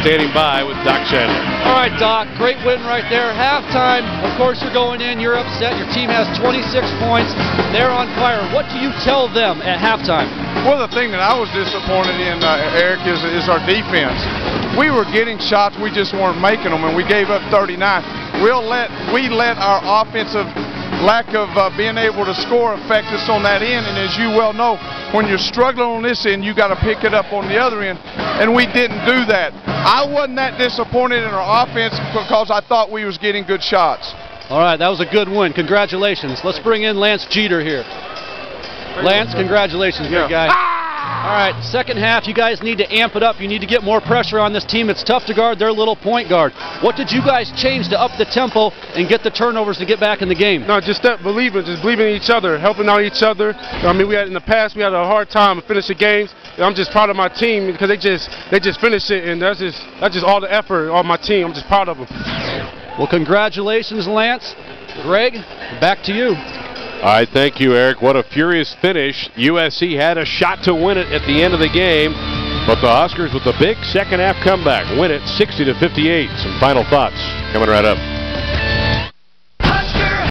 standing by with Doc Sadler. All right, Doc, great win right there. Halftime, of course, you're going in, you're upset. Your team has 26 points. They're on fire. What do you tell them at halftime? Well, the thing that I was disappointed in, uh, Eric, is, is our defense. We were getting shots, we just weren't making them, and we gave up 39. We'll let we let our offensive lack of uh, being able to score affect us on that end. And as you well know, when you're struggling on this end, you got to pick it up on the other end. And we didn't do that. I wasn't that disappointed in our offense because I thought we was getting good shots. All right, that was a good win. Congratulations. Let's bring in Lance Jeter here. Lance, congratulations, big guy. All right, second half, you guys need to amp it up. You need to get more pressure on this team. It's tough to guard their little point guard. What did you guys change to up the tempo and get the turnovers to get back in the game? No, just that believing, just believing in each other, helping out each other. I mean, we had in the past we had a hard time finishing games. I'm just proud of my team because they just they just finished it, and that's just that's just all the effort on my team. I'm just proud of them. Well, congratulations, Lance. Greg, back to you. All right, thank you, Eric. What a furious finish. USC had a shot to win it at the end of the game, but the Huskers with the big second half comeback win it 60 to 58. Some final thoughts coming right up.